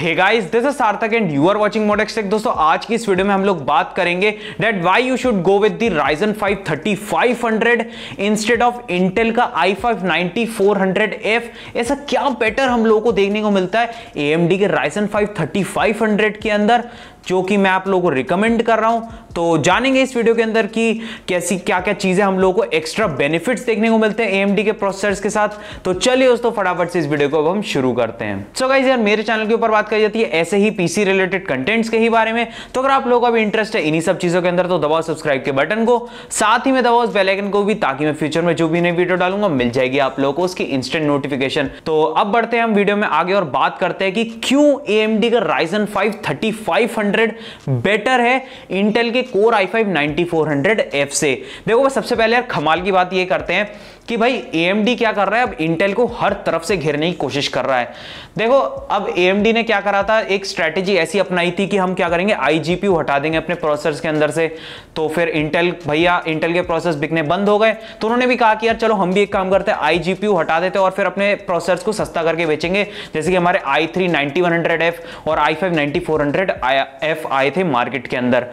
Hey guys this is Sarthak and you are watching Modex tech दोस्तों, आज की इस वीडियो में हम लोग बात करेंगे that why you should go with the Ryzen 5 3500 instead of Intel का i5 9400F ऐसा क्या बेटर हम लोगों को देखने को मिलता है AMD के राइजन 5 3500 के अंदर? जो कि मैं आप लोगों को रिकमेंड कर रहा हूँ तो जानेंगे इस वीडियो के अंदर कि कैसी क्या क्या चीज़ें हम लोगों को एक्स्ट्रा बेनिफिट्स देखने को मिलते हैं AMD के प्रोसेसर्स के साथ। तो चलिए दोस्तों, फटाफट से इस वीडियो को अब हम शुरू करते हैं। सो so यार, मेरे चैनल के ऊपर बात करी जाती है ऐसे ही पीसी रिलेटेड कंटेंट्स के ही बारे में। तो अगर आप लोगों का इंटरेस्ट है इन्हीं सब चीज़ों के अंदर तो दबाओ सब्सक्राइब के बटन को। साथ ही में दबाओ बेल आइकन को भी, ताकि मैं फ्यूचर में जो भी नई वीडियो डालूँगा, मिल जाएगी आप लोगों को उसकी इंस्टेंट नोटिफिकेशन तो अब बढ़ते हैं हम वीडियो में आगे और बात करते हैं कि क्यों AMD का Ryzen 5 3500 बेटर है इंटेल के कोर i5 9400F से। देखो सबसे पहले यार, खमाल की बात ये करते हैं। कि भाई AMD क्या कर रहा है? अब इंटेल को हर तरफ़ से घेरने की कोशिश कर रहा है। देखो, अब AMD ने क्या करा था? एक स्ट्रेटेजी ऐसी अपनाई थी कि हम क्या करेंगे? IGPU हटा देंगे अपने प्रोसेसर्स के अंदर से। तो फिर इंटेल भैया इंटेल के प्रोसेस बिकने बंद हो गए। तो उन्होंने भी कहा कि, यार, चलो, हम भी एक काम करते हैं। IGPU हटा देते और फिर अपने प्रोसेसर्स को सस्ता करके बेचेंगे। जैसे कि हमारे i3 9100F और i5 9400F आए थे मार्केट के अंदर।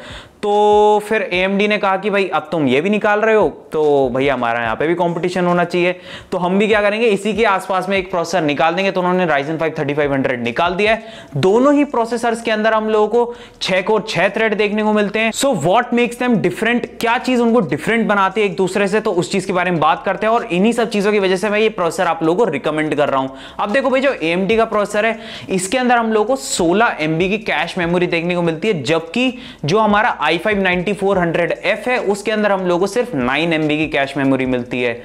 तो फिर AMD ने कहा कि भाई, अब तुम ये भी निकाल रहे हो तो भैया हमारा यहाँ पे भी कंपटीशन होना चाहिए। तो हम भी क्या करेंगे, इसी के आसपास में एक प्रोसेसर निकाल देंगे। तो उन्होंने Ryzen 5 3500 निकाल दिया है। दोनों ही प्रोसेसर्स के अंदर हम लोगों को छह कोर छह थ्रेड देखने को मिलते हैं। So what makes them different क्या चीज़ उनको डिफरेंट बनाती है एक दूसरे से? तो उस चीज़ के बारे में बात करते हैं। और इन्हीं सब चीज़ों की वजह से मैं ये प्रोसेसर आप लोगों को रिकमेंड कर रहा हूँ। अब देखो भाई, जो AMD का प्रोसेसर है, इसके अंदर हम लोग को सोलह एमबी की कैश मेमोरी देखने को मिलती है। जबकि जो हमारा i5 9400F है, उसके अंदर हम लोगों को सिर्फ़ 9 एमबी की कैश मेमोरी मिलती है।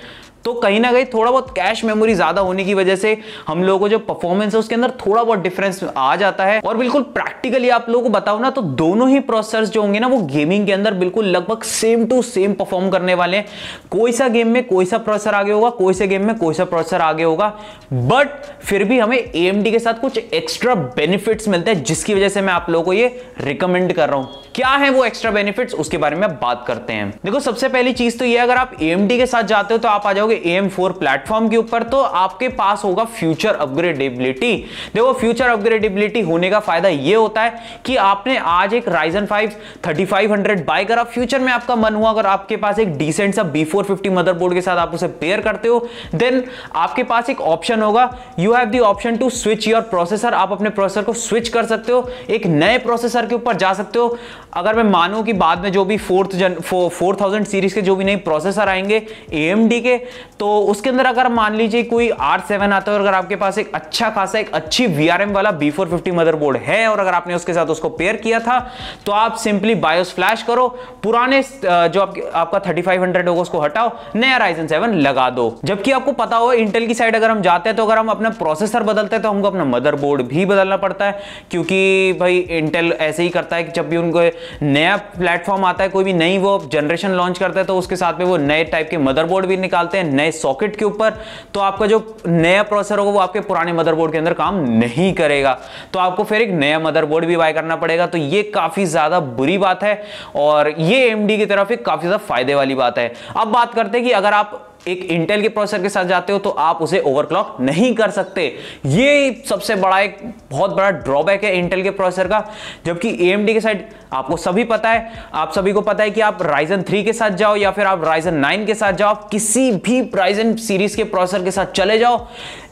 तो कहीं ना कहीं थोड़ा बहुत कैश मेमोरी ज़्यादा होने की वजह से हम लोगों को जो परफॉर्मेंस है, उसके अंदर थोड़ा बहुत डिफरेंस आ जाता है। और बिल्कुल प्रैक्टिकली आप लोगों को बताओ ना तो दोनों ही प्रोसेसर्स जो होंगे ना, वो गेमिंग के अंदर बिल्कुल लगभग सेम टू सेम परफॉर्म करने वाले हैं। कोई सा गेम में कोई सा प्रोसेसर आगे होगा, कोई सा गेम में कोई सा प्रोसेसर आगे होगा। बट फिर भी हमें एएमडी के साथ कुछ एक्स्ट्रा बेनिफिट्स मिलते हैं, जिसकी वजह से मैं आप लोगों को ये रिकमेंड कर रहा हूँ। क्या है वो एक्स्ट्रा बेनिफिट्स उसके बारे में बात करते हैं। देखो, सबसे पहली चीज़ तो ये, अगर आप एएमडी के साथ जाते हो तो आप आ जाओगे एम फोर प्लेटफॉर्म के ऊपर तो आपके पास होगा फ्यूचर अपग्रेडेबिलिटी देखो फ्यूचर अपग्रेडेबिलिटी होने का फ़ायदा ये होता है कि आपने आज एक राइजन 5 3500 बाय करा। फ्यूचर में आपका मन हुआ, अगर आपके पास एक डिसेंट सा B450 मदरबोर्ड के साथ आप उसे पेयर करते हो देन आपके पास एक ऑप्शन होगा। You have the option to switch your processor आप अपने प्रोसेसर को स्विच कर सकते हो, एक नए प्रोसेसर के ऊपर जा सकते हो। अगर मैं मानूं कि बाद में जो भी फोर्थ जन फोर थाउज़ेंड सीरीज़ के जो भी नए प्रोसेसर आएँगे ए के तो उसके अंदर अगर मान लीजिए कोई आर सेवन आता है और अगर आपके पास एक अच्छा खासा एक अच्छी वीआरएम वाला बी फोर फिफ्टी मदरबोर्ड है और अगर आपने उसके साथ उसको पेयर किया था तो आप सिंपली बायोस फ्लैश करो। पुराने जो आप, आपका थर्टी फाइव हंड्रेड होगा उसको हटाओ। नया राइजन सेवन लगा दो। जबकि आपको पता हो इंटेल की साइड अगर हम जाते हैं तो अगर हम अपना प्रोसेसर बदलते हैं तो हमको अपना मदरबोर्ड भी बदलना पड़ता है। क्योंकि भाई इंटेल ऐसे ही करता है कि जब भी उनको नया प्लेटफॉर्म आता है कोई भी नई वो जनरेशन लॉन्च करता है तो उसके साथ में वो नए टाइप के मदरबोर्ड भी निकालते हैं नए सॉकेट के ऊपर तो आपका जो नया प्रोसेसर होगा वो आपके पुराने मदरबोर्ड के अंदर काम नहीं करेगा। तो आपको फिर एक नया मदरबोर्ड भी बाय करना पड़ेगा। तो ये काफ़ी ज़्यादा बुरी बात है और ये एमडी की तरफ़ एक काफ़ी ज़्यादा फ़ायदे वाली बात है। अब बात करते हैं कि अगर आप एक इंटेल के प्रोसेसर के साथ जाते हो तो आप उसे ओवरक्लॉक नहीं कर सकते। ये सबसे बड़ा एक बहुत बड़ा ड्रॉबैक है इंटेल के प्रोसेसर का, जबकि एएमडी के साइड आपको सभी पता है। आप सभी को पता है कि आप राइजन थ्री के साथ जाओ या फिर आप राइजन नाइन के साथ जाओ किसी भी राइजन सीरीज़ के प्रोसेसर के साथ चले जाओ।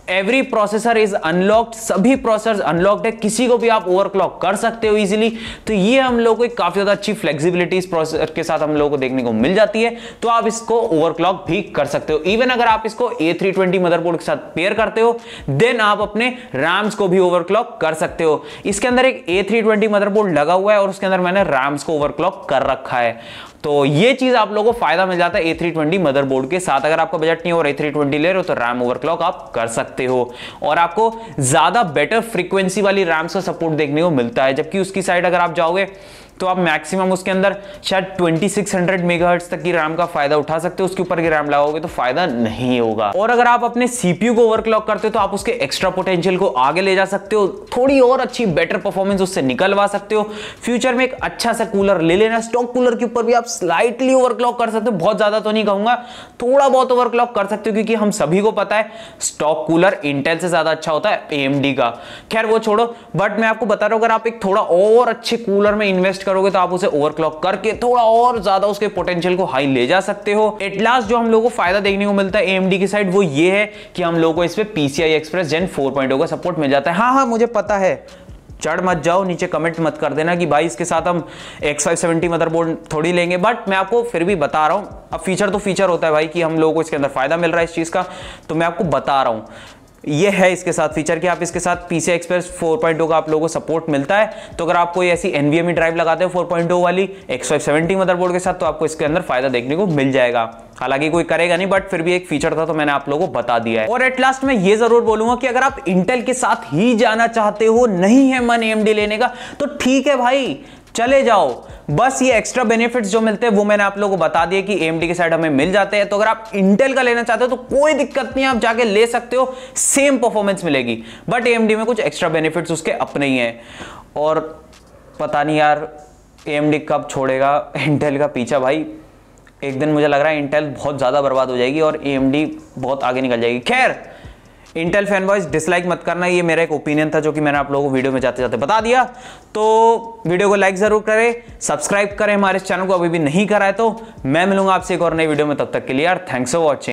एवरी प्रोसेसर इज़ अनलॉक्ड सभी प्रोसेसर अनलॉक्ड है, किसी को भी आप ओवरक्लॉक कर सकते हो इजीली तो ये हम लोग को एक काफ़ी ज़्यादा अच्छी फ्लेक्सिबिलिटी इस प्रोसेसर के साथ हम लोग को देखने को मिल जाती है। तो आप इसको ओवरक्लॉक भी कर सकते हो। इवन अगर आप इसको A320 मदरबोर्ड के साथ पेयर करते हो देन आप अपने रैम्स को भी ओवरक्लॉक कर सकते हो। इसके अंदर एक A320 मदरबोर्ड लगा हुआ है और उसके अंदर मैंने रैम्स को ओवरक्लॉक कर रखा है। तो ये चीज़ आप लोगों को फ़ायदा मिल जाता है A320 मदरबोर्ड के साथ। अगर आपका बजट नहीं हो और A320 ले रहे हो तो रैम ओवरक्लॉक आप कर सकते हो और आपको ज़्यादा बेटर फ्रीक्वेंसी वाली रैम्स का सपोर्ट देखने को मिलता है, जबकि उसकी साइड अगर आप जाओगे तो आप मैक्सिमम उसके अंदर शायद 2600 मेगाहर्ट्ज तक की रैम का फ़ायदा उठा सकते हो, उसके ऊपर की रैम लगाओगे तो फ़ायदा नहीं होगा। और अगर आप अपने सीपीयू को ओवरक्लॉक करते हो तो आप उसके एक्स्ट्रा पोटेंशियल को आगे ले जा सकते हो, थोड़ी और अच्छी बेटर परफॉर्मेंस उससे निकलवा सकते हो। फ्यूचर में एक अच्छा सा कूलर ले लेना स्टॉक कूलर के ऊपर भी आप स्लाइटली ओवरक्लॉक कर सकते हो, बहुत ज़्यादा तो नहीं कहूँगा, थोड़ा बहुत ओवरक्लॉक कर सकते हो, क्योंकि हम सभी को पता है स्टॉक कूलर इंटेल से ज़्यादा अच्छा होता है एएमडी का। खैर वो छोड़ो बट मैं आपको बता रहा हूँ, अगर आप एक थोड़ा और अच्छे कूलर में इन्वेस्ट करोगे तो आप उसे ओवरक्लॉक करके थोड़ा और ज़्यादा उसके पोटेंशियल को हाई ले जा सकते हो। एट लास्ट जो हम लोगों को फ़ायदा देखने को मिलता है एएमडी की साइड वो ये है कि हम लोगों को इस पे पीसीआई एक्सप्रेस जेन 4.0 का सपोर्ट मिल जाता है। हाँ हाँ मुझे पता है। चढ़ मत जाओ, नीचे कमेंट मत कर देना कि भाई इसके साथ हम X570 मदरबोर्ड थोड़ी लेंगे। बट मैं आपको फिर भी बता रहा हूँ, अब फीचर तो फीचर होता है भाई कि हम लोगों को इसके अंदर फ़ायदा मिल रहा है इस चीज़ का। तो मैं आपको बता रहा हूँ ये है इसके साथ फीचर कि आप इसके साथ पीसी एक्सप्रेस 4.0 का आप लोगों को सपोर्ट मिलता है। तो अगर आप कोई ऐसी एनवीएमई ड्राइव लगाते हो 4.0 वाली X570 मदरबोर्ड के साथ तो आपको इसके अंदर फ़ायदा देखने को मिल जाएगा। हालाँकि कोई करेगा नहीं बट फिर भी एक फीचर था तो मैंने आप लोगों को बता दिया है। और एट लास्ट मैं ये ज़रूर बोलूँगा कि अगर आप इंटेल के साथ ही जाना चाहते हो, नहीं है मन एमडी लेने का तो ठीक है भाई, चले जाओ। बस ये एक्स्ट्रा बेनिफिट्स जो मिलते हैं, वो मैंने आप लोगों को बता दिया कि एमडी के साइड हमें मिल जाते हैं। तो अगर आप इंटेल का लेना चाहते हो तो कोई दिक्कत नहीं, आप जाके ले सकते हो। सेम परफॉर्मेंस मिलेगी। बट एमडी में कुछ एक्स्ट्रा बेनिफिट्स उसके अपने ही हैं। और पता नहीं यार एमडी कब छोड़ेगा? इंटेल का पीछा भाई। एक दिन मुझे लग रहा है इंटेल बहुत ज़्यादा बर्बाद हो जाएगी और एमडी बहुत आगे निकल जाएगी। खैर इंटेल फ़ैन बॉयज़ डिसलाइक मत करना, ये मेरा एक ओपिनियन था जो कि मैंने आप लोगों को वीडियो में जाते जाते बता दिया। तो वीडियो को लाइक ज़रूर करें सब्सक्राइब करें हमारे चैनल को अभी भी नहीं करा है तो मैं मिलूँगा आपसे एक और नई वीडियो में, तब तक के लिए यार थैंक्स फॉर वॉचिंग